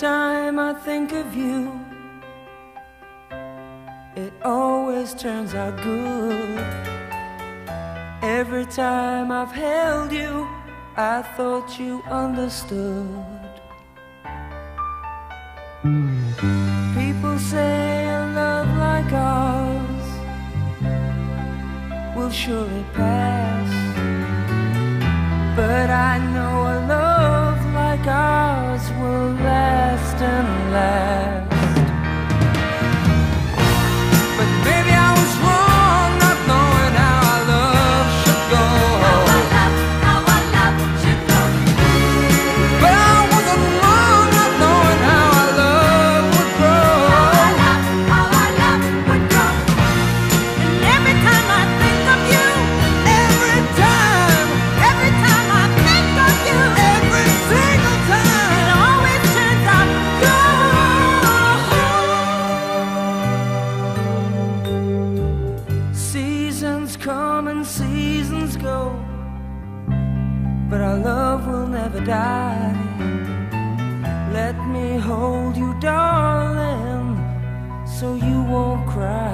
time I think of you, it always turns out good. Every time I've held you, I thought you understood. People say a love like ours will surely pass. But I know a love like ours and seasons go, but our love will never die. Let me hold you, darling, so you won't cry.